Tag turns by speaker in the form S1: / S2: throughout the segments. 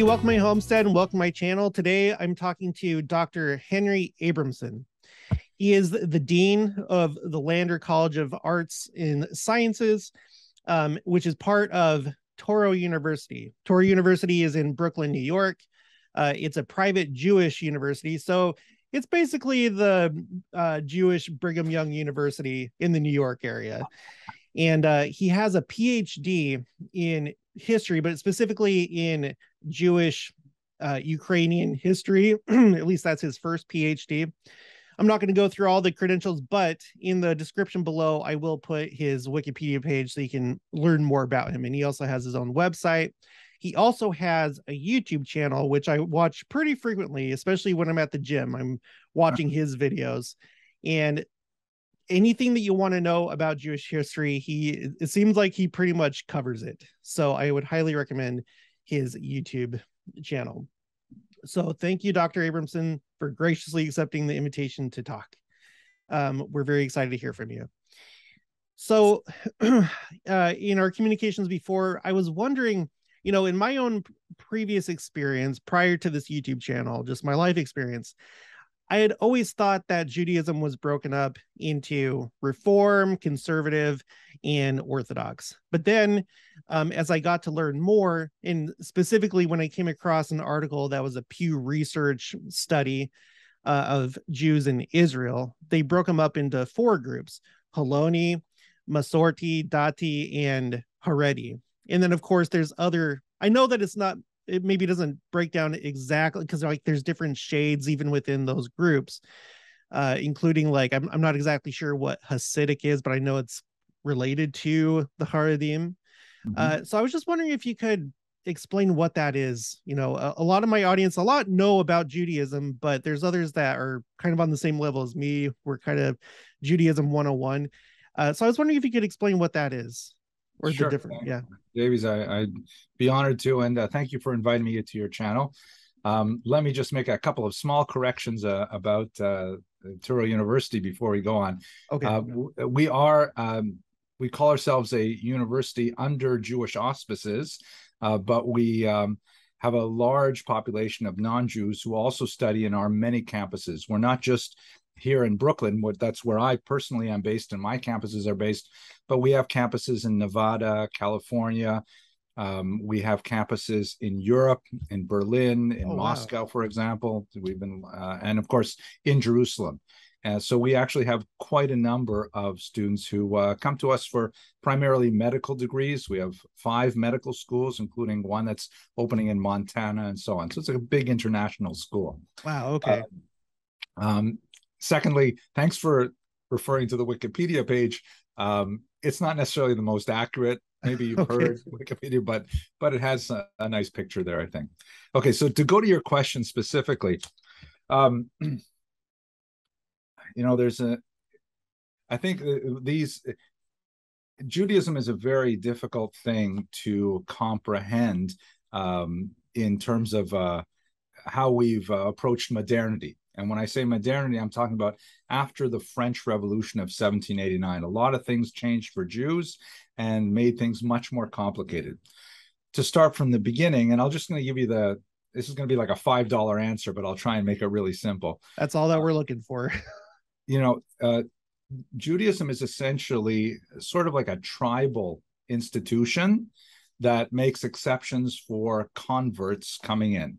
S1: everybody. Welcome to my homestead and welcome to my channel. Today, I'm talking to Dr. Henry Abramson. He is the dean of the Lander College of Arts and Sciences, um, which is part of Touro University. Touro University is in Brooklyn, New York. Uh, it's a private Jewish university. So it's basically the uh, Jewish Brigham Young University in the New York area. And uh, he has a PhD in history, but specifically in Jewish uh, Ukrainian history. At least that's his first PhD. I'm not going to go through all the credentials, but in the description below, I will put his Wikipedia page so you can learn more about him. And he also has his own website. He also has a YouTube channel, which I watch pretty frequently, especially when I'm at the gym. I'm watching his videos. And anything that you want to know about Jewish history, he it seems like he pretty much covers it. So I would highly recommend his YouTube channel. So thank you, Dr. Abramson, for graciously accepting the invitation to talk. Um, we're very excited to hear from you. So, uh, in our communications before, I was wondering, you know, in my own previous experience prior to this YouTube channel, just my life experience, I had always thought that Judaism was broken up into Reform, Conservative, and Orthodox. But then, um, as I got to learn more, and specifically when I came across an article that was a Pew Research study uh, of Jews in Israel, they broke them up into four groups Holoni, Masorti, Dati, and Haredi. And then, of course, there's other. I know that it's not it maybe doesn't break down exactly because like there's different shades even within those groups uh including like I'm, I'm not exactly sure what hasidic is but i know it's related to the haredim mm-hmm. uh so i was just wondering if you could explain what that is. You know a, a, lot of my audience a lot know about judaism but there's others that are kind of on the same level as me. We're kind of judaism 101 uh, so i was wondering if you could explain what that is or sure. the different yeah
S2: davies I, i'd be honored to and uh, thank you for inviting me to your channel um, let me just make a couple of small corrections uh, about uh, Touro University before we go on.
S1: Okay. Uh,
S2: we are um, we call ourselves a university under Jewish auspices, uh, but we um, have a large population of non-Jews who also study in our many campuses. We're not just here in Brooklyn, what that's where I personally am based and my campuses are based, but we have campuses in Nevada, California. Um, we have campuses in Europe, in Berlin, in oh, Moscow, wow. for example. We've been, uh, and of course, in Jerusalem. And so we actually have quite a number of students who uh, come to us for primarily medical degrees. We have five medical schools, including one that's opening in Montana and so on. So it's a big international school.
S1: Wow. Okay.
S2: Uh, um, secondly, thanks for referring to the Wikipedia page. Um, it's not necessarily the most accurate. Maybe you've okay. heard Wikipedia, but but it has a, a, nice picture there. I think. Okay, so to go to your question specifically, um, you know, there's a. I think these Judaism is a very difficult thing to comprehend um, in terms of uh, how we've uh, approached modernity. And when I say modernity, I'm talking about after the French Revolution of 1789. A lot of things changed for Jews and made things much more complicated. To start from the beginning, and I'm just going to give you the this is going to be like a five dollar answer, but I'll try and make it really simple.
S1: That's all that uh, we're looking for.
S2: you know, uh, Judaism is essentially sort of like a tribal institution that makes exceptions for converts coming in.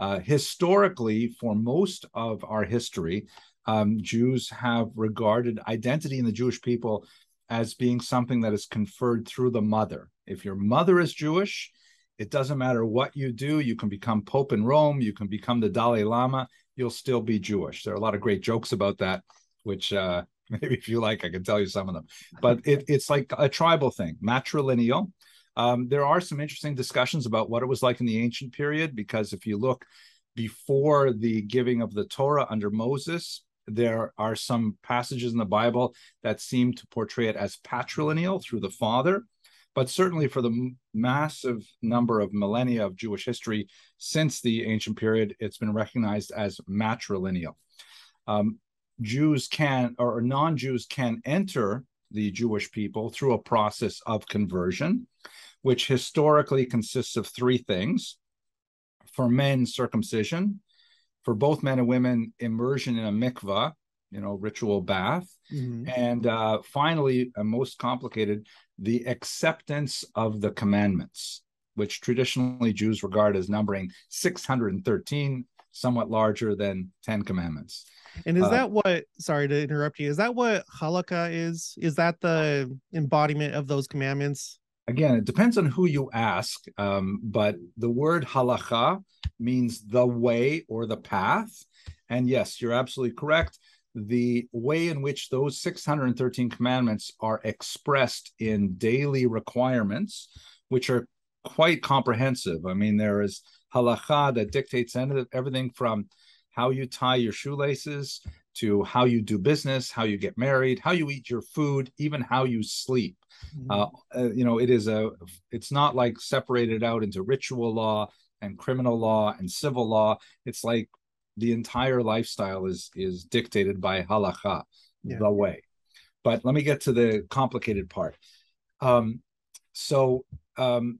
S2: Uh, historically, for most of our history, um, Jews have regarded identity in the Jewish people as being something that is conferred through the mother. If your mother is Jewish, it doesn't matter what you do. You can become Pope in Rome, you can become the Dalai Lama, you'll still be Jewish. There are a lot of great jokes about that, which uh, maybe if you like, I can tell you some of them. But it, it's like a tribal thing, matrilineal. Um, there are some interesting discussions about what it was like in the ancient period, because if you look before the giving of the Torah under Moses, there are some passages in the Bible that seem to portray it as patrilineal through the father. But certainly for the massive number of millennia of Jewish history since the ancient period, it's been recognized as matrilineal. Um, Jews can, or non Jews can enter the Jewish people through a process of conversion which historically consists of three things. for men, circumcision. For both men and women, immersion in a mikvah, you know, ritual bath. Mm-hmm. And uh, finally, and most complicated, the acceptance of the commandments, which traditionally Jews regard as numbering 613, somewhat larger than 10 commandments.
S1: And is uh, that what, sorry to interrupt you, is that what halakha is? Is that the embodiment of those commandments?
S2: Again, it depends on who you ask, um, but the word halakha means the way or the path. And yes, you're absolutely correct. The way in which those 613 commandments are expressed in daily requirements, which are quite comprehensive. I mean, there is halakha that dictates everything from how you tie your shoelaces to how you do business, how you get married, how you eat your food, even how you sleep. Mm-hmm. Uh, uh, you know, it is a. It's not like separated out into ritual law and criminal law and civil law. It's like the entire lifestyle is is dictated by halacha, yeah. the way. But let me get to the complicated part. Um, so, um,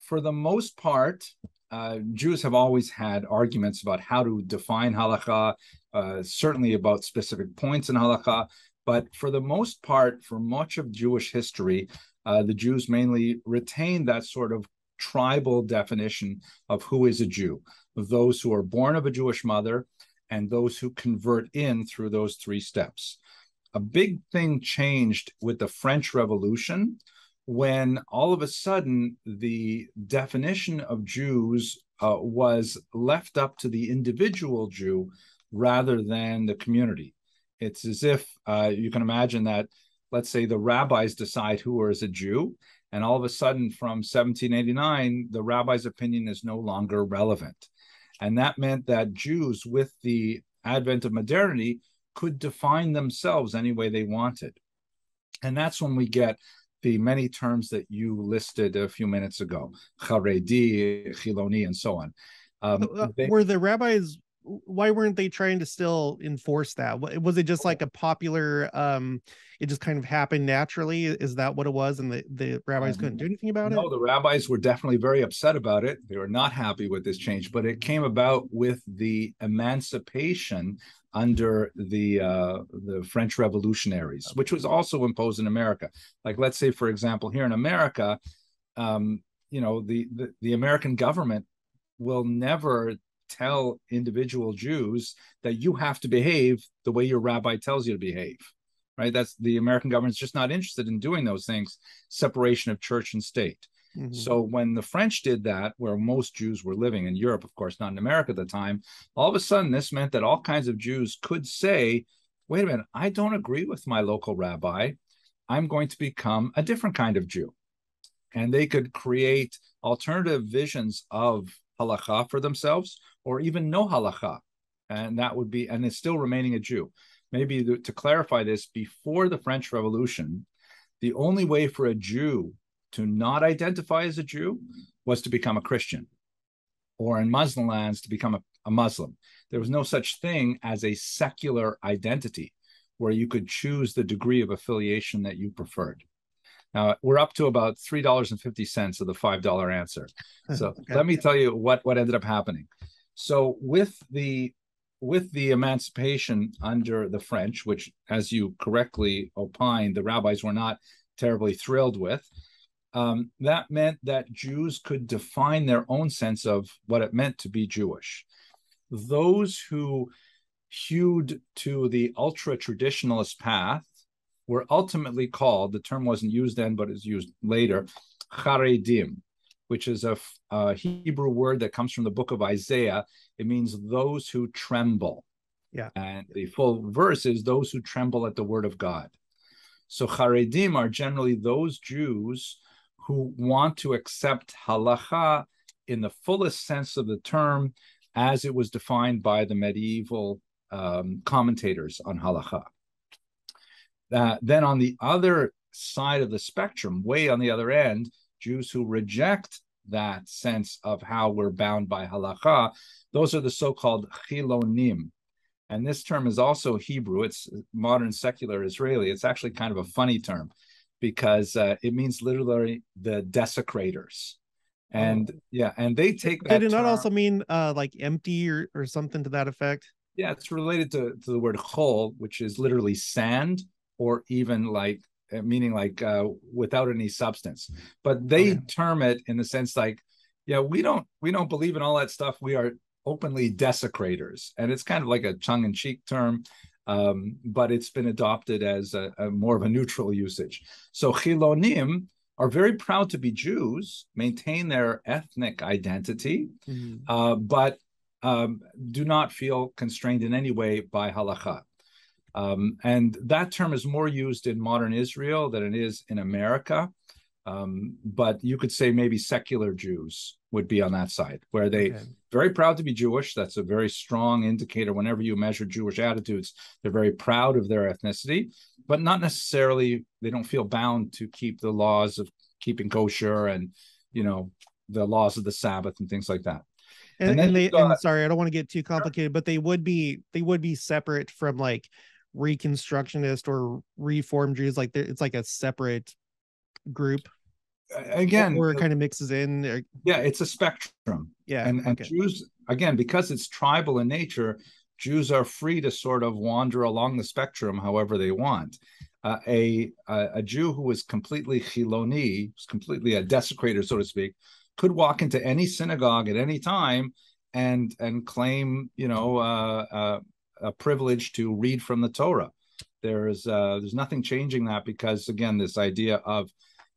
S2: for the most part, uh, Jews have always had arguments about how to define halakha, uh, certainly about specific points in halakha. But for the most part, for much of Jewish history, uh, the Jews mainly retained that sort of tribal definition of who is a Jew, those who are born of a Jewish mother and those who convert in through those three steps. A big thing changed with the French Revolution when all of a sudden the definition of Jews uh, was left up to the individual Jew rather than the community. It's as if uh, you can imagine that, let's say, the rabbis decide who is a Jew, and all of a sudden from 1789, the rabbi's opinion is no longer relevant. And that meant that Jews, with the advent of modernity, could define themselves any way they wanted. And that's when we get the many terms that you listed a few minutes ago, Haredi, Chiloni, and so on.
S1: Um, uh, they, were the rabbis? Why weren't they trying to still enforce that? Was it just like a popular? um It just kind of happened naturally. Is that what it was? And the the rabbis um, couldn't do anything about it.
S2: No, the rabbis were definitely very upset about it. They were not happy with this change, but it came about with the emancipation under the uh, the French revolutionaries, which was also imposed in America. Like, let's say, for example, here in America, um, you know, the, the the American government will never tell individual Jews that you have to behave the way your rabbi tells you to behave. Right? That's the American government's just not interested in doing those things. Separation of church and state. Mm-hmm. So when the French did that, where most Jews were living in Europe, of course, not in America at the time, all of a sudden this meant that all kinds of Jews could say, wait a minute, I don't agree with my local rabbi. I'm going to become a different kind of Jew. And they could create alternative visions of halacha for themselves or even no halacha. And that would be, and it's still remaining a Jew. Maybe to clarify this, before the French Revolution, the only way for a Jew to not identify as a Jew was to become a Christian, or in Muslim lands, to become a, a Muslim. There was no such thing as a secular identity where you could choose the degree of affiliation that you preferred. Now we're up to about three dollars and fifty cents of the five dollar answer. So okay. let me tell you what what ended up happening. So with the with the emancipation under the French, which, as you correctly opined, the rabbis were not terribly thrilled with, um, that meant that Jews could define their own sense of what it meant to be Jewish. Those who hewed to the ultra traditionalist path were ultimately called, the term wasn't used then, but is used later, charedim, which is a, a Hebrew word that comes from the book of Isaiah. It means those who tremble.
S1: Yeah.
S2: And the full verse is those who tremble at the word of God. So charedim are generally those Jews who want to accept halacha in the fullest sense of the term as it was defined by the medieval um, commentators on halacha. Uh, then on the other side of the spectrum, way on the other end, Jews who reject that sense of how we're bound by halacha, those are the so-called chilonim. And this term is also Hebrew. It's modern secular Israeli. It's actually kind of a funny term because uh, it means literally the desecrators. And oh. yeah, and they take
S1: that. Did it not also mean uh like empty or, or something to that effect?
S2: Yeah, it's related to, to the word chol, which is literally sand, or even like uh, meaning like uh, without any substance. But they okay. term it in the sense like, yeah, we don't we don't believe in all that stuff. We are openly desecrators, and it's kind of like a tongue in cheek term. Um, but it's been adopted as a, a, more of a neutral usage. So chilonim are very proud to be Jews, maintain their ethnic identity, mm-hmm. uh, but um, do not feel constrained in any way by halacha. Um, and that term is more used in modern Israel than it is in America. Um, but you could say maybe secular Jews would be on that side, where they okay. very proud to be Jewish. That's a very strong indicator. Whenever you measure Jewish attitudes, they're very proud of their ethnicity, but not necessarily they don't feel bound to keep the laws of keeping kosher and you know the laws of the Sabbath and things like that.
S1: And, and, and they and sorry, I don't want to get too complicated, but they would be they would be separate from like reconstructionist or reform Jews. Like it's like a separate group.
S2: Again,
S1: where it kind of mixes in. Or...
S2: Yeah, it's a spectrum.
S1: Yeah,
S2: and, and okay. Jews again because it's tribal in nature. Jews are free to sort of wander along the spectrum however they want. Uh, a, a, a Jew who is completely chiloni, completely a desecrator, so to speak, could walk into any synagogue at any time and and claim, you know, uh, uh, a privilege to read from the Torah. There's uh, there's nothing changing that because again, this idea of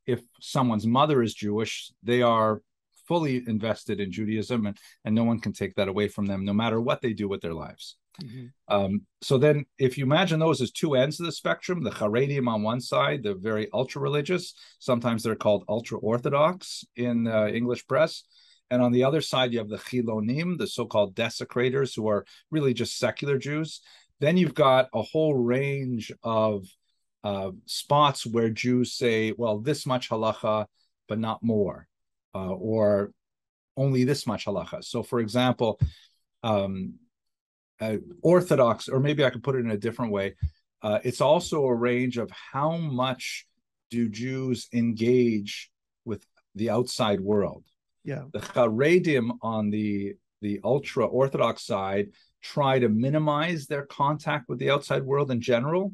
S2: if someone's mother is Jewish, they are fully invested in Judaism, and, and no one can take that away from them, no matter what they do with their lives. Mm-hmm. Um, so then, if you imagine those as two ends of the spectrum, the Haredim on one side, the very ultra religious, sometimes they're called ultra orthodox in uh, English press. And on the other side, you have the Chilonim, the so called desecrators, who are really just secular Jews. Then you've got a whole range of uh, spots where Jews say, well, this much halacha, but not more, uh, or only this much halacha. So, for example, um, uh, orthodox, or maybe I could put it in a different way. Uh, it's also a range of how much do Jews engage with the outside world.
S1: Yeah,
S2: the Haredim on the the ultra orthodox side try to minimize their contact with the outside world in general,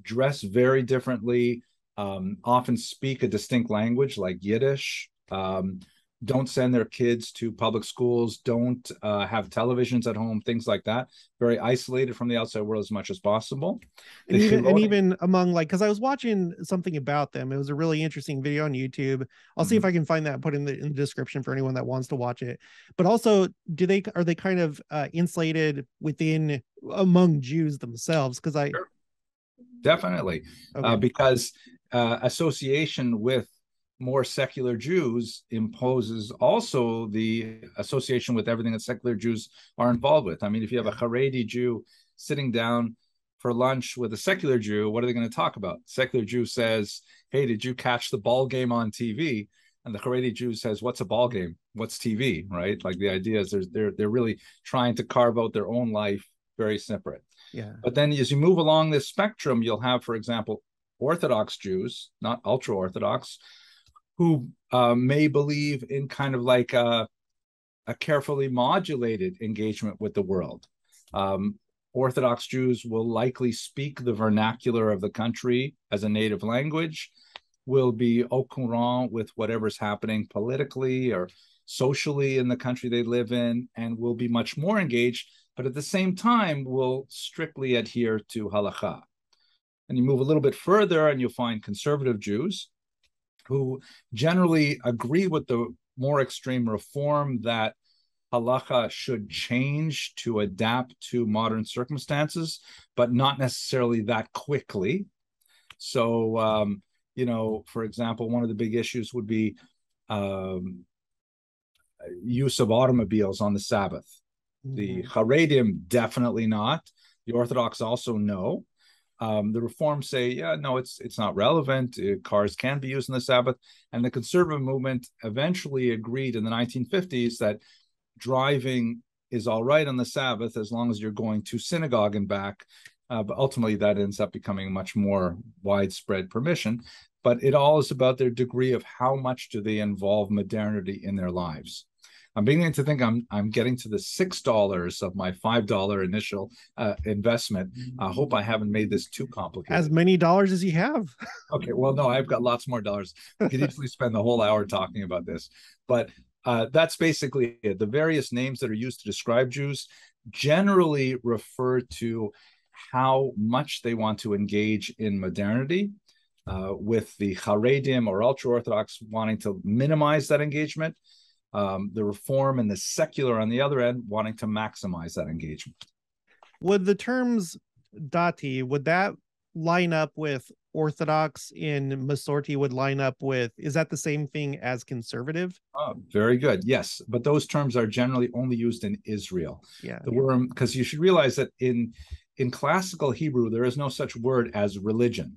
S2: dress very differently, um, often speak a distinct language like Yiddish. Um, don't send their kids to public schools, don't uh, have televisions at home, things like that. Very isolated from the outside world as much as possible.
S1: And even, and even among like, because I was watching something about them, it was a really interesting video on YouTube. I'll mm-hmm. see if mm-hmm. I can find that, put in the, in the description for anyone that wants to watch it. But also, do they are they kind of uh, insulated within among Jews themselves? Because I sure.
S2: definitely uh, okay. uh, because uh, association with more secular Jews imposes also the association with everything that secular Jews are involved with. I mean, if you have a Haredi Jew sitting down for lunch with a secular Jew, what are they going to talk about? Secular Jew says, "Hey, did you catch the ball game on TV?" And the Haredi Jew says, "What's a ball game? What's TV?" Right? Like the idea is they're they're really trying to carve out their own life very separate.
S1: Yeah.
S2: But then as you move along this spectrum, you'll have, for example, Orthodox Jews, not ultra Orthodox, who uh, may believe in kind of like a, a carefully modulated engagement with the world. Um, Orthodox Jews will likely speak the vernacular of the country as a native language, will be au courant with whatever's happening politically or socially in the country they live in, and will be much more engaged, but at the same time will strictly adhere to halakha. And you move a little bit further, and you'll find conservative Jews who generally agree with the more extreme reform that halacha should change to adapt to modern circumstances, but not necessarily that quickly. So, um, you know, for example, one of the big issues would be um, use of automobiles on the Sabbath. Mm-hmm. The Haredim definitely not. The Orthodox also no. Um, the reforms say, yeah, no, it's it's not relevant. Uh, cars can be used on the Sabbath, and the conservative movement eventually agreed in the 1950s that driving is all right on the Sabbath as long as you're going to synagogue and back. Uh, but ultimately, that ends up becoming much more widespread permission. but it all is about their degree of how much do they involve modernity in their lives. I'm beginning to think I'm I'm getting to the six dollars of my five dollar initial uh, investment. I hope I haven't made this too complicated.
S1: As many dollars as you have.
S2: okay, well, no, I've got lots more dollars. We could easily spend the whole hour talking about this, but uh, that's basically it. The various names that are used to describe Jews generally refer to how much they want to engage in modernity. Uh, with the Haredim or ultra Orthodox wanting to minimize that engagement, um, the reform and the secular on the other end wanting to maximize that engagement.
S1: Would the terms dati would that line up with orthodox in Masorti would line up with is that the same thing as conservative?
S2: Oh, very good. Yes but those terms are generally only used in israel.
S1: Yeah
S2: the word because you should realize that in in classical hebrew there is no such word as religion.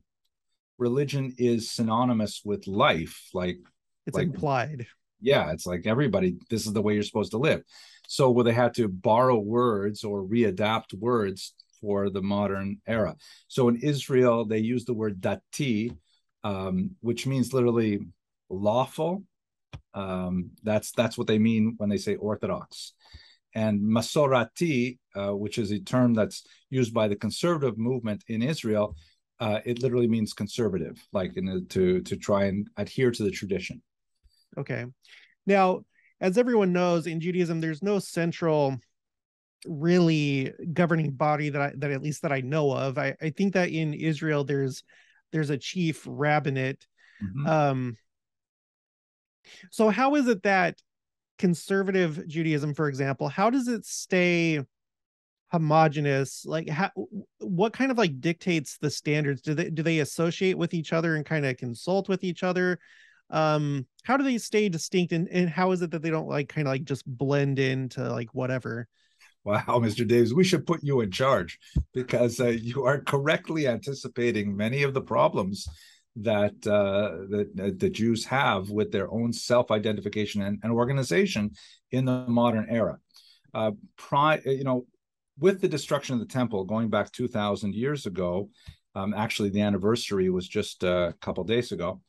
S2: Religion is synonymous with life like
S1: it's
S2: like,
S1: implied
S2: yeah, it's like everybody, this is the way you're supposed to live. So where they had to borrow words or readapt words for the modern era. So in Israel, they use the word dati, um, which means literally lawful. Um, that's that's what they mean when they say orthodox. And masorati, uh, which is a term that's used by the conservative movement in Israel, uh, it literally means conservative, like in to to try and adhere to the tradition.
S1: Okay. Now, as everyone knows, in Judaism, there's no central really governing body that I that at least that I know of. I, I think that in Israel there's there's a chief rabbinate. Mm-hmm. Um so how is it that conservative Judaism, for example, how does it stay homogenous? Like how what kind of like dictates the standards? Do they do they associate with each other and kind of consult with each other? Um how do they stay distinct and, and how is it that they don't like kind of like just blend into like whatever
S2: wow mr davis we should put you in charge because uh, you are correctly anticipating many of the problems that uh, that uh, the Jews have with their own self-identification and, and organization in the modern era. Uh, pri- you know, with the destruction of the temple going back 2,000 years ago, um, actually the anniversary was just a couple days ago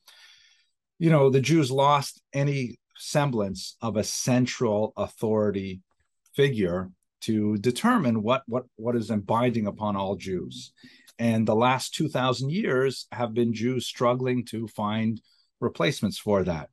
S2: you know, the Jews lost any semblance of a central authority figure to determine what what what is binding upon all Jews. And the last 2000 years have been Jews struggling to find replacements for that.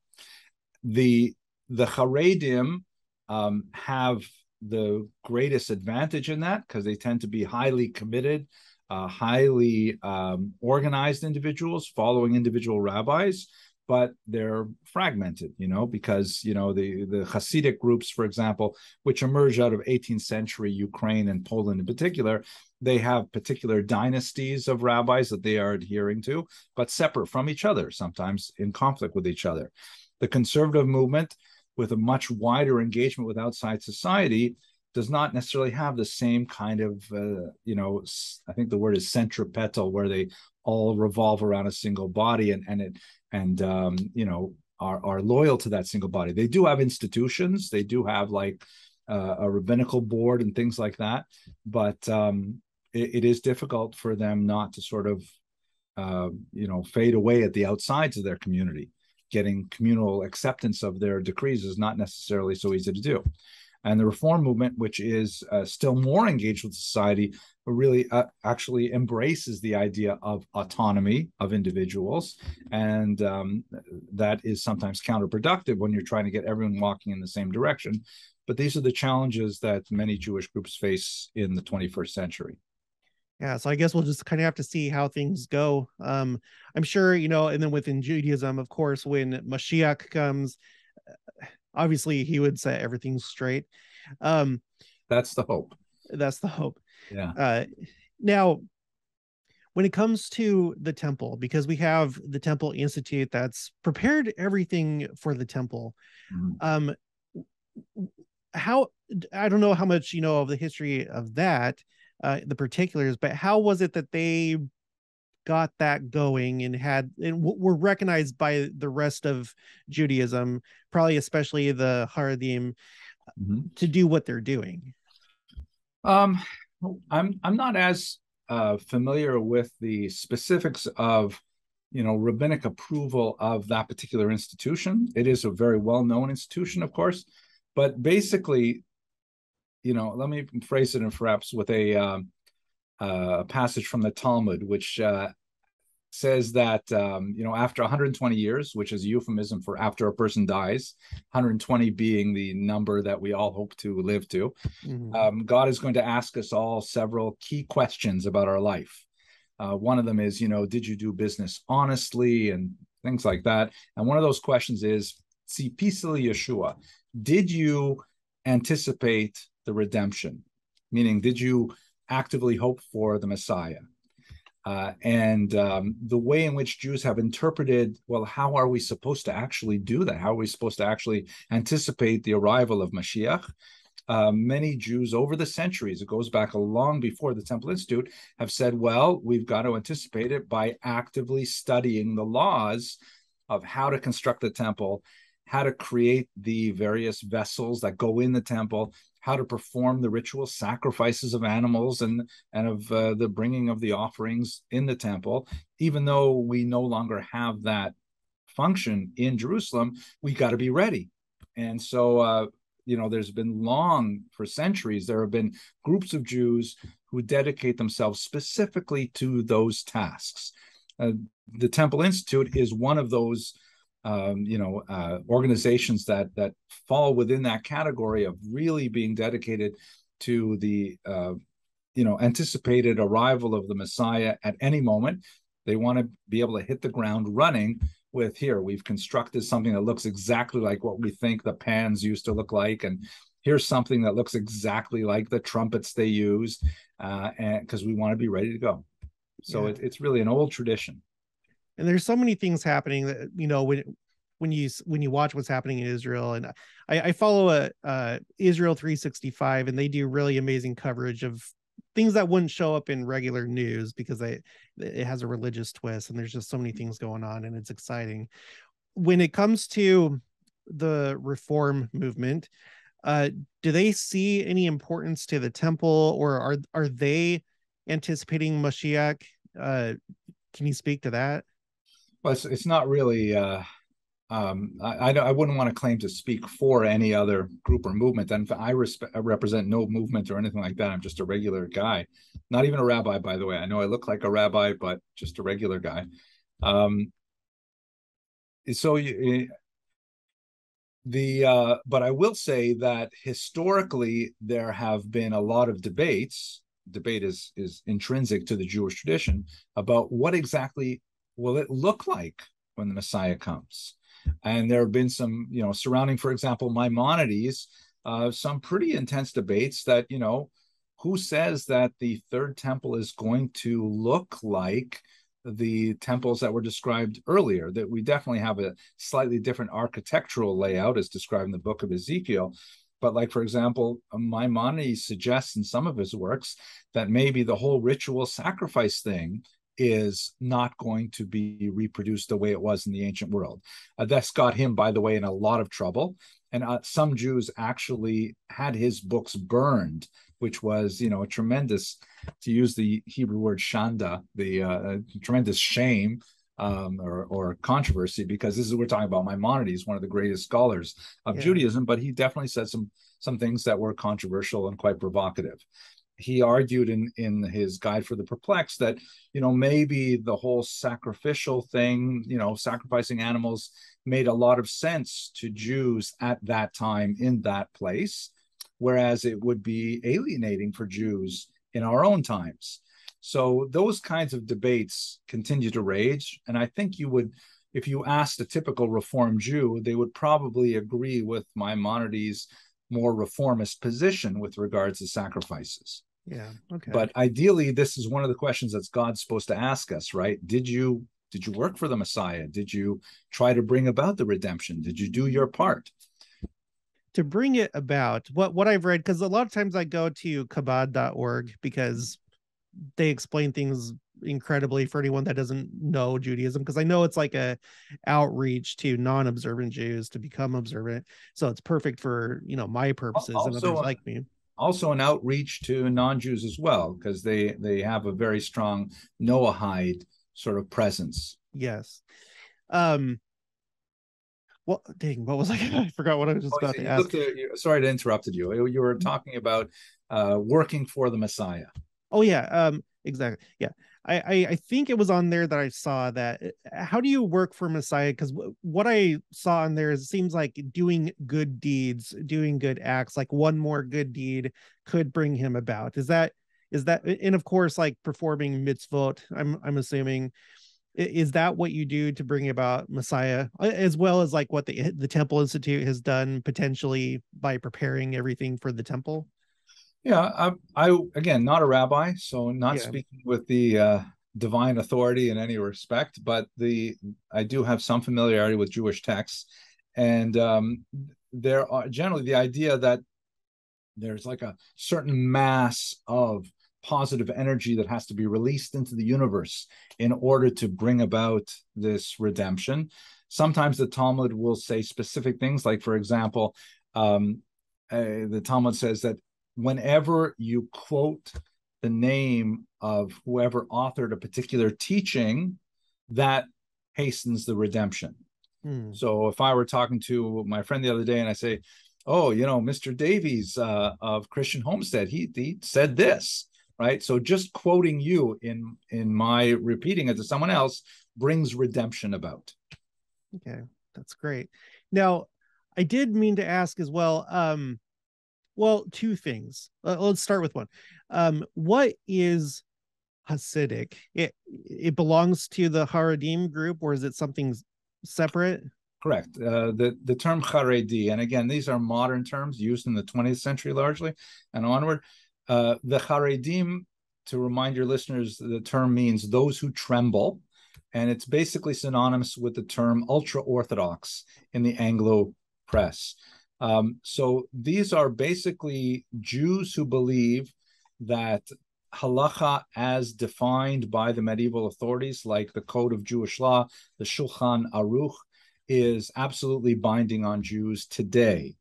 S2: The the Haredim um, have the greatest advantage in that because they tend to be highly committed, uh, highly um, organized individuals following individual rabbis but they're fragmented, you know, because you know the the Hasidic groups, for example, which emerge out of 18th century Ukraine and Poland in particular, they have particular dynasties of rabbis that they are adhering to, but separate from each other, sometimes in conflict with each other. The conservative movement, with a much wider engagement with outside society, does not necessarily have the same kind of, uh, you know, I think the word is centripetal, where they all revolve around a single body and and it and um, you know are are loyal to that single body. They do have institutions. They do have like uh, a rabbinical board and things like that, but um, it, it is difficult for them not to sort of uh, you know fade away at the outsides of their community. Getting communal acceptance of their decrees is not necessarily so easy to do and the reform movement, which is uh, still more engaged with society, really uh, actually embraces the idea of autonomy of individuals, and um, that is sometimes counterproductive when you're trying to get everyone walking in the same direction. But these are the challenges that many Jewish groups face in the 21st century.
S1: Yeah, so I guess we'll just kind of have to see how things go. Um, I'm sure, you know, and then within Judaism, of course, when Mashiach comes, obviously he would set everything straight um
S2: that's the hope
S1: that's the hope
S2: yeah
S1: uh now when it comes to the temple because we have the temple institute that's prepared everything for the temple mm-hmm. um how i don't know how much you know of the history of that uh the particulars but how was it that they got that going and had and were recognized by the rest of Judaism, probably especially the Haredim, mm-hmm. to do what they're doing?
S2: Um, I'm I'm not as uh, familiar with the specifics of you know, rabbinic approval of that particular institution. It is a very well-known institution, of course, but basically, you know, let me phrase it in perhaps with a um, uh, passage from the Talmud, which uh, says that um, you know after 120 years, which is a euphemism for after a person dies, 120 being the number that we all hope to live to, mm-hmm. um, God is going to ask us all several key questions about our life. Uh, one of them is, you know, did you do business honestly and things like that. And one of those questions is, tzipita liyeshua, did you anticipate the redemption? Meaning, did you actively hope for the Messiah? Uh, and um, the way in which Jews have interpreted, well, how are we supposed to actually do that? How are we supposed to actually anticipate the arrival of Mashiach? Uh, many Jews over the centuries, it goes back a long before the Temple Institute, have said, well, we've got to anticipate it by actively studying the laws of how to construct the temple, how to create the various vessels that go in the temple, how to perform the ritual sacrifices of animals and and of uh, the bringing of the offerings in the temple. Even though we no longer have that function in jerusalem we got to be ready. And so uh, you know there's been long for centuries there have been groups of jews who dedicate themselves specifically to those tasks. Uh, the temple institute is one of those um, you know uh, organizations that that fall within that category of really being dedicated to the uh, you know anticipated arrival of the Messiah at any moment. They want to be able to hit the ground running with here. We've constructed something that looks exactly like what we think the pans used to look like, and here's something that looks exactly like the trumpets they used, uh, and because we want to be ready to go. So yeah. it, it's really an old tradition
S1: and there's so many things happening that you know when when you when you watch what's happening in Israel and I, I follow a uh, Israel 365 and they do really amazing coverage of things that wouldn't show up in regular news because they it has a religious twist and there's just so many things going on and it's exciting. When it comes to the reform movement uh do they see any importance to the temple or are are they anticipating Mashiach? Uh can you speak to that
S2: well, it's, it's not really. Uh, um, I, I, wouldn't want to claim to speak for any other group or movement. And I, respe- I represent no movement or anything like that. I'm just a regular guy, not even a rabbi, by the way. I know I look like a rabbi, but just a regular guy. Um, so you, the uh, but I will say that historically there have been a lot of debates. Debate is is intrinsic to the Jewish tradition about what exactly will it look like when the Messiah comes? And there have been some, you know, surrounding, for example, Maimonides, uh, some pretty intense debates that, you know, who says that the third temple is going to look like the temples that were described earlier that we definitely have a slightly different architectural layout as described in the book of ezekiel but like for example maimonides suggests in some of his works that maybe the whole ritual sacrifice thing is not going to be reproduced the way it was in the ancient world. Uh, that's got him, by the way, in a lot of trouble. And uh, some Jews actually had his books burned, which was, you know, a tremendous, to use the Hebrew word shanda, the uh, tremendous shame um, or, or, controversy, because this is we're talking about Maimonides, one of the greatest scholars of yeah. Judaism, but he definitely said some some things that were controversial and quite provocative he argued in in his guide for the perplexed that you know maybe the whole sacrificial thing you know sacrificing animals made a lot of sense to jews at that time in that place whereas it would be alienating for jews in our own times. So those kinds of debates continue to rage and i think you would if you asked a typical reform jew they would probably agree with maimonides more reformist position with regards to sacrifices
S1: yeah. Okay.
S2: But ideally, this is one of the questions that God's supposed to ask us, right? Did you did you work for the Messiah? Did you try to bring about the redemption? Did you do your part?
S1: To bring it about, what what I've read, because a lot of times I go to Chabad.org because they explain things incredibly for anyone that doesn't know Judaism because I know it's like a outreach to non-observant Jews to become observant. So it's perfect for you know my purposes also, and others like me
S2: also an outreach to non-Jews as well, because they they have a very strong Noahide sort of presence
S1: Yes. Um. Well, dang, what was I? I forgot what I was just oh, about to ask.
S2: Sorry to interrupted you. You were talking about uh, working for the Messiah.
S1: Oh yeah. Um. Exactly. Yeah. I, I, I think it was on there that I saw that. Uh, how do you work for Messiah? Because w- what I saw in there is it seems like doing good deeds, doing good acts, like one more good deed could bring him about. Is that is that eh, and of course like performing mitzvot? I'm I'm assuming is that what you do to bring about Messiah, as well as like what the the Temple Institute has done potentially by preparing everything for the temple?
S2: Yeah, I, I again not a rabbi, so not yeah. speaking with the uh, divine authority in any respect, but the I do have some familiarity with Jewish texts, and um, there are generally the idea that there's like a certain mass of positive energy that has to be released into the universe in order to bring about this redemption. Sometimes the Talmud will say specific things, like for example, um, uh, the Talmud says that whenever you quote the name of whoever authored a particular teaching, that hastens the redemption. Hmm. So if I were talking to my friend the other day and I say, "Oh, you know, Mr. Davies uh, of Christian Homestead, he he said this," right? So just quoting you in in my repeating it to someone else brings redemption about.
S1: Okay, that's great. Now, I did mean to ask as well. Um, well, two things. Let's start with one. Um, what is Hasidic? It it belongs to the Haredim group, or is it something separate?
S2: Correct. Uh, the the term Haredi, and again, these are modern terms used in the 20th century largely and onward. Uh, the Haredim, to remind your listeners, the term means those who tremble, and it's basically synonymous with the term ultra orthodox in the Anglo press. Um, so these are basically Jews who believe that halacha, as defined by the medieval authorities, like the Code of Jewish Law, the Shulchan Aruch, is absolutely binding on Jews today,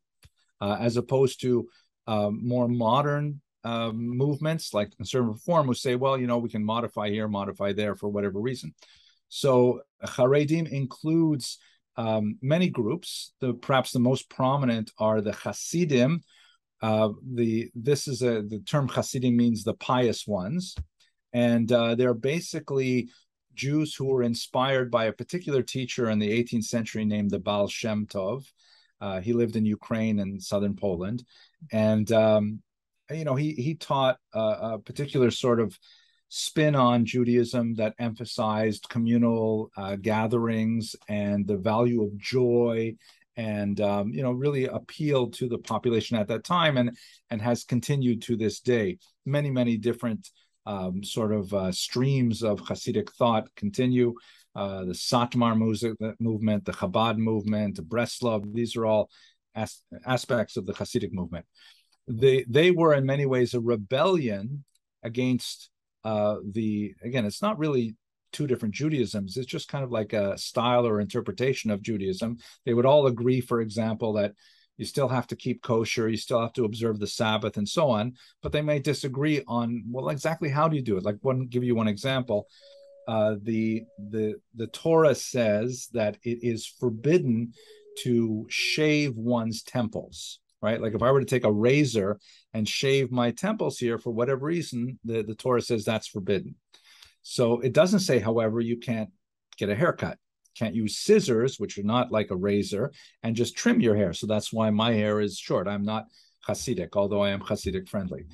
S2: uh, as opposed to uh, more modern uh, movements like conservative reform who say, well, you know, we can modify here, modify there for whatever reason. So Haredim includes um, many groups. The perhaps the most prominent are the Hasidim. Uh, the this is a the term Hasidim means the pious ones, and uh, they're basically Jews who were inspired by a particular teacher in the 18th century named the Baal Shem Tov. Uh, he lived in Ukraine and southern Poland, and um, you know he he taught a, a particular sort of spin on Judaism that emphasized communal uh, gatherings and the value of joy and um, you know really appealed to the population at that time and and has continued to this day. Many many different um, sort of uh, streams of Hasidic thought continue. Uh, the Satmar music, movement the Chabad movement the Breslov these are all as- aspects of the Hasidic movement. They they were in many ways a rebellion against uh, the again, it's not really two different Judaisms. It's just kind of like a style or interpretation of Judaism. They would all agree, for example, that you still have to keep kosher, you still have to observe the Sabbath, and so on. But they may disagree on well, exactly how do you do it? Like, one give you one example. Uh, the the the Torah says that it is forbidden to shave one's temples right? Like if I were to take a razor and shave my temples here for whatever reason, the, the Torah says that's forbidden. So it doesn't say, however, you can't get a haircut. Can't use scissors, which are not like a razor, and just trim your hair. So that's why my hair is short. I'm not Hasidic, although I am Hasidic friendly.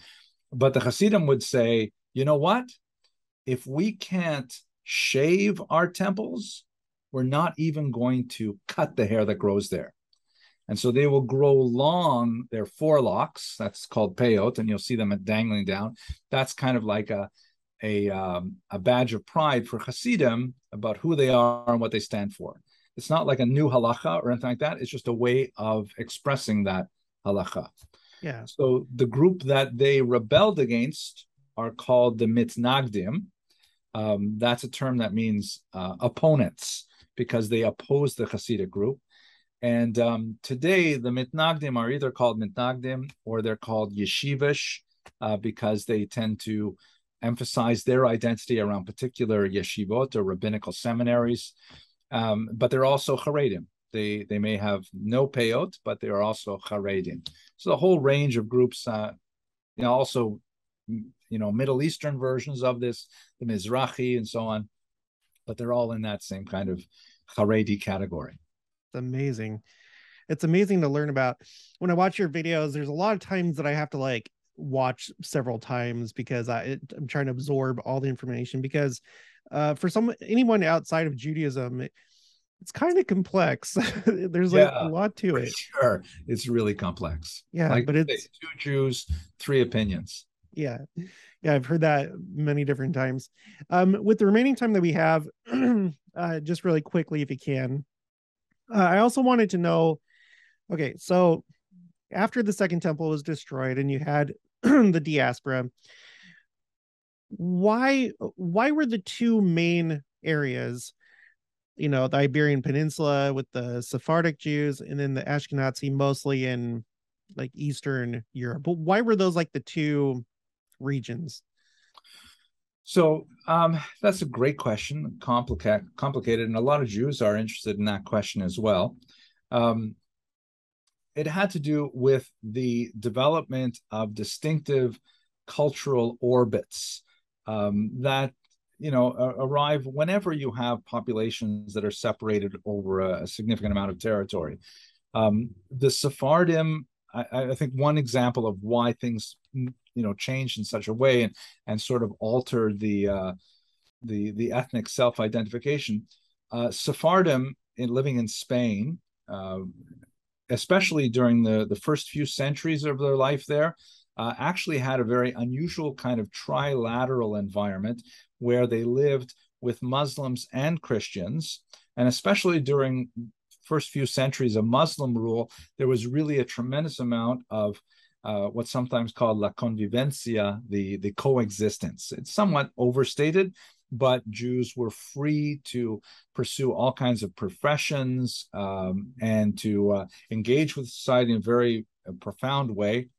S2: But the Hasidim would say, you know what? If we can't shave our temples, we're not even going to cut the hair that grows there. And so they will grow long their forelocks. That's called peyot, and you'll see them dangling down. That's kind of like a a um, a badge of pride for Hasidim about who they are and what they stand for. It's not like a new halacha or anything like that. It's just a way of expressing that halacha.
S1: Yeah.
S2: So the group that they rebelled against are called the mitnagdim. Um, that's a term that means uh, opponents because they oppose the Hasidic group. And um, today, the mitnagdim are either called mitnagdim or they're called yeshivish uh, because they tend to emphasize their identity around particular yeshivot or rabbinical seminaries. Um, but they're also Haredim. They they may have no payot, but they are also Haredim. So the whole range of groups, uh, you know, also you know Middle Eastern versions of this, the Mizrahi and so on, but they're all in that same kind of Haredi category.
S1: Amazing. It's amazing to learn about. When I watch your videos, there's a lot of times that I have to like watch several times because I it, I'm trying to absorb all the information because uh, for some anyone outside of Judaism, it, it's kind of complex. There's like a lot to it.
S2: Sure, it's really complex.
S1: Yeah,
S2: like,
S1: but it's
S2: two Jews, three opinions.
S1: Yeah, yeah, I've heard that many different times. Um, with the remaining time that we have, uh, just really quickly, if you can, uh, I also wanted to know. Okay, so after the second temple was destroyed and you had the diaspora why why were the two main areas you know the iberian peninsula with the sephardic jews and then the ashkenazi mostly in like eastern europe but why were those like the two regions
S2: so um, that's a great question complicated complicated and a lot of jews are interested in that question as well um, it had to do with the development of distinctive cultural orbits um, that you know arrive whenever you have populations that are separated over a, a significant amount of territory. Um, the Sephardim, I, I, think, one example of why things you know changed in such a way and and sort of altered the uh, the the ethnic self identification. Uh, Sephardim in living in Spain. Uh, especially during the, the first few centuries of their life there, uh, actually had a very unusual kind of trilateral environment where they lived with Muslims and Christians. And especially during first few centuries of Muslim rule, there was really a tremendous amount of uh, what's sometimes called la convivencia, the, the coexistence. It's somewhat overstated, but Jews were free to pursue all kinds of professions um, and to uh, engage with society in a very uh, profound way.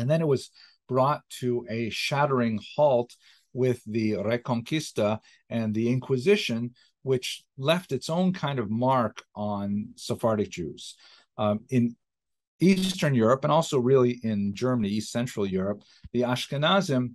S2: And then it was brought to a shattering halt with the Reconquista and the Inquisition, which left its own kind of mark on Sephardic Jews. Um, in Eastern Europe and also really in Germany, East Central Europe, the Ashkenazim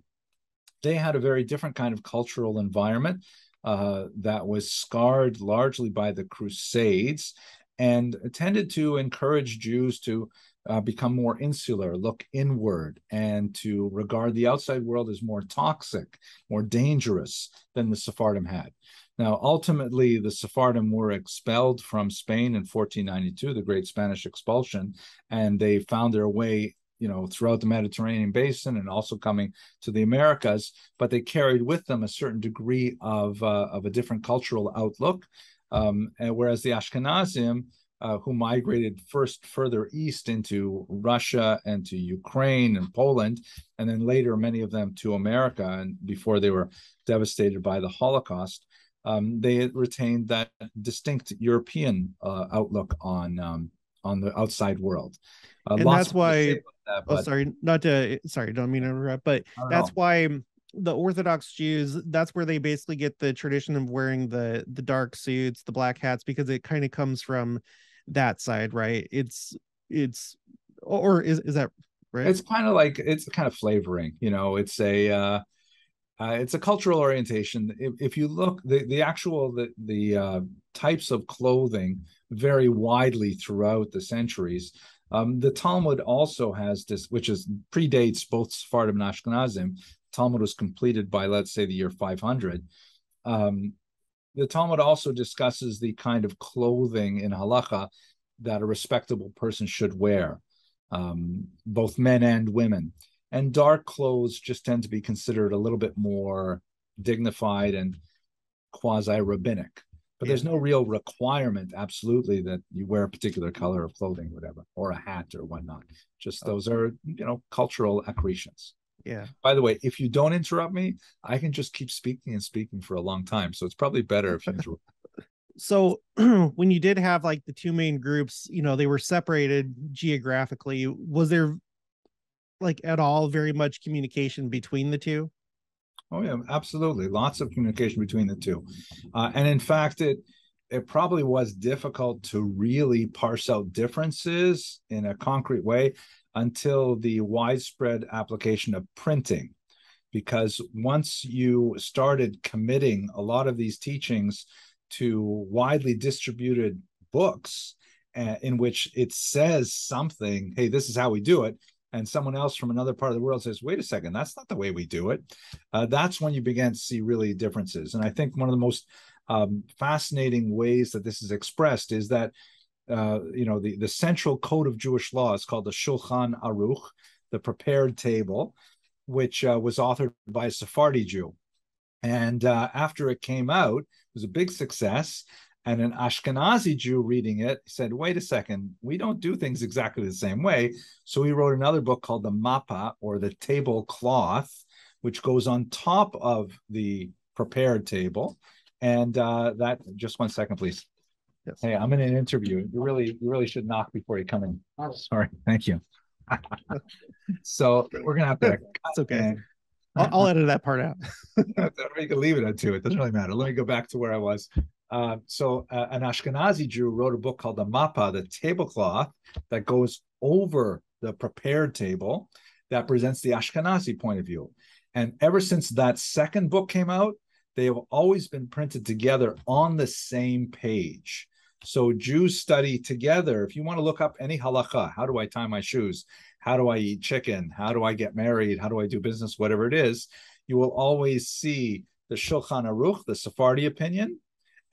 S2: they had a very different kind of cultural environment uh, that was scarred largely by the Crusades and tended to encourage Jews to uh, become more insular, look inward, and to regard the outside world as more toxic, more dangerous than the Sephardim had. Now, ultimately, the Sephardim were expelled from Spain in 1492, the Great Spanish Expulsion, and they found their way you know throughout the mediterranean basin and also coming to the americas but they carried with them a certain degree of uh, of a different cultural outlook um, whereas the ashkenazim uh, who migrated first further east into Russia and to Ukraine and Poland, and then later many of them to America, and before they were devastated by the Holocaust, um, they retained that distinct European uh, outlook on um, on the outside world.
S1: Uh, and that's why. That, oh, sorry, not to. Sorry, don't mean to interrupt, but that's know. why the Orthodox Jews. That's where they basically get the tradition of wearing the the dark suits, the black hats, because it kind of comes from that side, right? It's it's or is is that right?
S2: It's kind of like it's kind of flavoring, you know. It's a uh, uh, it's a cultural orientation. If, if you look, the the actual the the uh, types of clothing vary widely throughout the centuries. Um, the Talmud also has this, which is predates both Sephardim and Ashkenazim. Talmud was completed by, let's say, the year 500. Um, the Talmud also discusses the kind of clothing in halacha that a respectable person should wear, um, both men and women and dark clothes just tend to be considered a little bit more dignified and quasi rabbinic but yeah. there's no real requirement absolutely that you wear a particular color of clothing whatever or a hat or whatnot. Just oh. those are you know cultural accretions.
S1: Yeah.
S2: By the way if you don't interrupt me i can just keep speaking and speaking for a long time so it's probably better if you interrupt.
S1: So when you did have like the two main groups you know they were separated geographically was there like at all very much communication between the two?
S2: Oh yeah, absolutely. Lots of communication between the two, uh, and in fact, it it probably was difficult to really parse out differences in a concrete way until the widespread application of printing, because once you started committing a lot of these teachings to widely distributed books uh, in which it says something, hey, this is how we do it and someone else from another part of the world says, wait a second, that's not the way we do it, uh, that's when you begin to see really differences. And I think one of the most um, fascinating ways that this is expressed is that, uh, you know, the, the central code of Jewish law is called the Shulchan Aruch, the prepared table, which uh, was authored by a Sephardi Jew. And uh, after it came out, it was a big success. And an Ashkenazi Jew reading it said, wait a second, we don't do things exactly the same way. So he wrote another book called the Mappa or the tablecloth, which goes on top of the prepared table. And uh, that, just one second, please. Yes. Hey, I'm in an interview. You really, you really should knock before you come in. Oh. Sorry. Thank you. so we're gonna have to.
S1: It's okay. I'll, I'll, edit that part out.
S2: you can leave it at two. It doesn't really matter. Let me go back to where I was. Uh, so uh, an Ashkenazi Jew wrote a book called the Mappa, the tablecloth that goes over the prepared table that presents the Ashkenazi point of view. And ever since that second book came out, they have always been printed together on the same page. So Jews study together. If you want to look up any halacha, how do I tie my shoes? How do I eat chicken? How do I get married? How do I do business? Whatever it is, you will always see the Shulchan Aruch, the Sephardi opinion,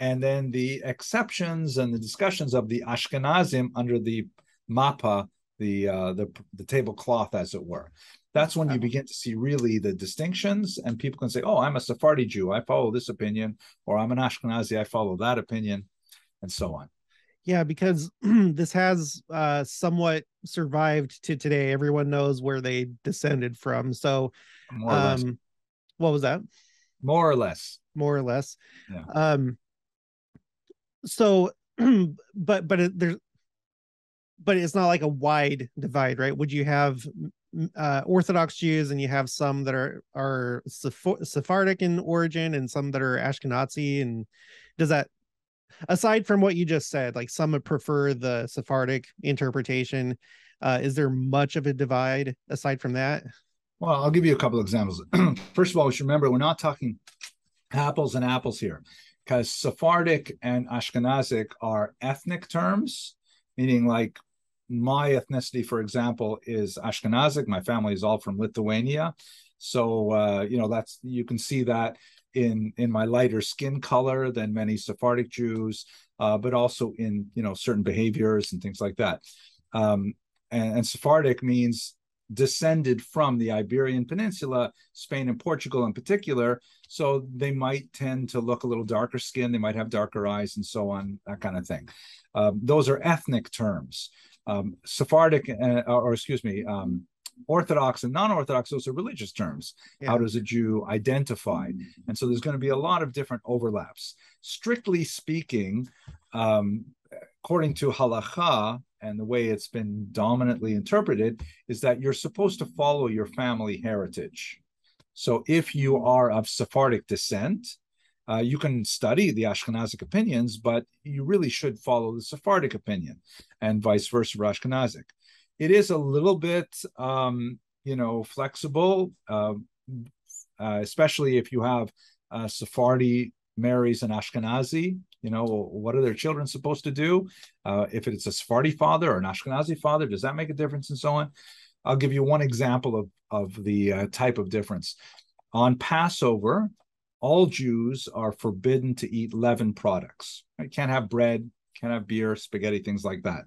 S2: and then the exceptions and the discussions of the Ashkenazim under the mappa, the uh, the the tablecloth, as it were. That's when you begin to see really the distinctions, and people can say, "Oh, I'm a Sephardi Jew, I follow this opinion," or "I'm an Ashkenazi, I follow that opinion," and so on.
S1: Yeah, because this has uh, somewhat survived to today. Everyone knows where they descended from. So, um, what was that?
S2: More or less.
S1: More or less. Yeah. Um, so but but it, there's but it's not like a wide divide right? Would you have uh, orthodox jews and you have some that are are sephardic in origin and some that are ashkenazi? And does that aside from what you just said like some would prefer the sephardic interpretation uh, is there much of a divide aside from that?
S2: Well i'll give you a couple examples. First of all we should remember we're not talking apples and apples here because Sephardic and Ashkenazic are ethnic terms, meaning like my ethnicity, for example, is Ashkenazic. My family is all from Lithuania. So, uh, you know, that's you can see that in in my lighter skin color than many Sephardic Jews, uh, but also in you know certain behaviors and things like that. Um, and, and Sephardic means descended from the Iberian Peninsula, Spain and Portugal in particular. So they might tend to look a little darker skin, they might have darker eyes, and so on, that kind of thing. Um, those are ethnic terms. Um, Sephardic, uh, or excuse me, um, Orthodox and non-Orthodox, those are religious terms. Yeah. How does a Jew identify? And so there's going to be a lot of different overlaps. Strictly speaking, um, according to halacha, and the way it's been dominantly interpreted is that you're supposed to follow your family heritage. So if you are of Sephardic descent, uh, you can study the Ashkenazic opinions, but you really should follow the Sephardic opinion, and vice versa for Ashkenazic. It is a little bit, um, you know, flexible, uh, uh, especially if you have Sephardi marries an Ashkenazi you know, what are their children supposed to do? Uh, if it's a Sephardi father or an Ashkenazi father, does that make a difference and so on? I'll give you one example of, of the uh, type of difference. On Passover, all Jews are forbidden to eat leavened products. You can't have bread, can't have beer, spaghetti, things like that.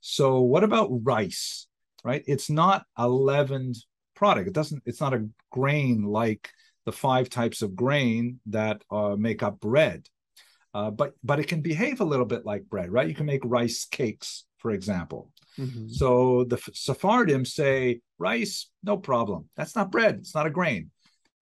S2: So what about rice? Right? It's not a leavened product. It doesn't. It's not a grain like the five types of grain that uh, make up bread. Uh, but but it can behave a little bit like bread, right? You can make rice cakes, for example. Mm-hmm. So the Sephardim say rice, no problem. That's not bread. It's not a grain.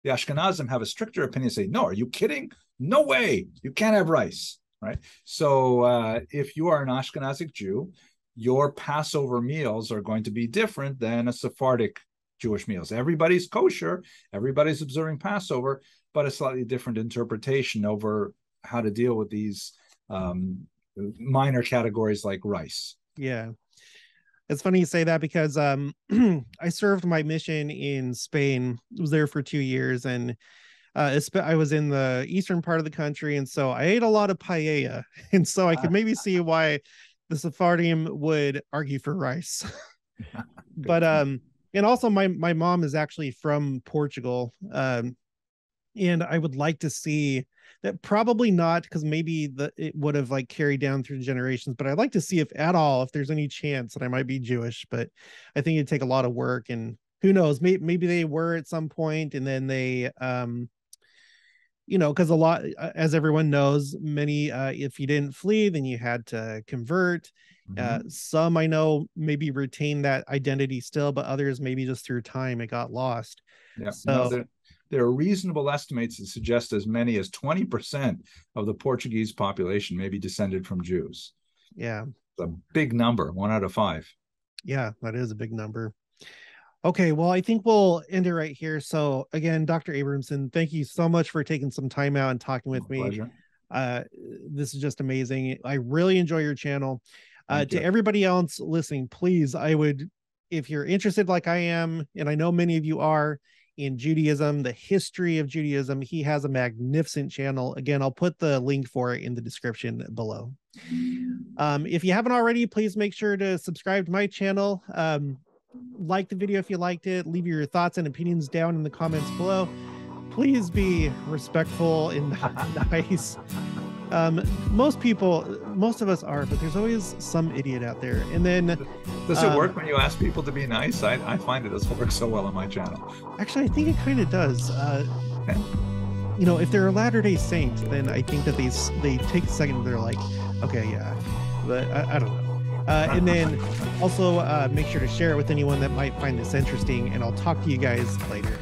S2: The Ashkenazim have a stricter opinion. Say, no, are you kidding? No way. You can't have rice, right? So uh, if you are an Ashkenazic Jew, your Passover meals are going to be different than a Sephardic Jewish meals. Everybody's kosher, everybody's observing Passover, but a slightly different interpretation over how to deal with these um, minor categories like rice.
S1: Yeah. It's funny you say that because um, I served my mission in Spain. was there for two years, and uh, I was in the eastern part of the country, and so I ate a lot of paella, and so I could maybe see why the Sephardim would argue for rice. but um, and also my my mom is actually from Portugal, um, and I would like to see that probably not because maybe the it would have like carried down through generations but i'd like to see if at all if there's any chance that i might be jewish but i think it'd take a lot of work and who knows maybe, maybe they were at some point and then they um you know because a lot uh, as everyone knows many uh if you didn't flee then you had to convert uh, mm-hmm. uh some i know maybe retain that identity still but others maybe just through time it got lost
S2: yeah so no, there are reasonable estimates that suggest as many as 20% of the Portuguese population may be descended from Jews.
S1: Yeah.
S2: It's a big number, one out of five.
S1: Yeah, that is a big number. Okay, well, I think we'll end it right here. So, again, Dr. Abramson, thank you so much for taking some time out and talking with My me. Pleasure. Uh, this is just amazing. I really enjoy your channel. Uh, to everybody else listening, please, I would, if you're interested like I am, and I know many of you are, in Judaism, the history of Judaism. He has a magnificent channel. Again, I'll put the link for it in the description below. Um, if you haven't already, please make sure to subscribe to my channel. Um, like the video if you liked it. Leave your thoughts and opinions down in the comments below. Please be respectful and nice um most people most of us are but there's always some idiot out there. And then
S2: does it um, work when you ask people to be nice? I, I find it doesn't work so well on my channel.
S1: Actually i think it kind of does. Uh okay. you know if they're a latter day saint then i think that they they take a second they're like okay yeah but i, I don't know. Uh, and then also uh, make sure to share it with anyone that might find this interesting and i'll talk to you guys later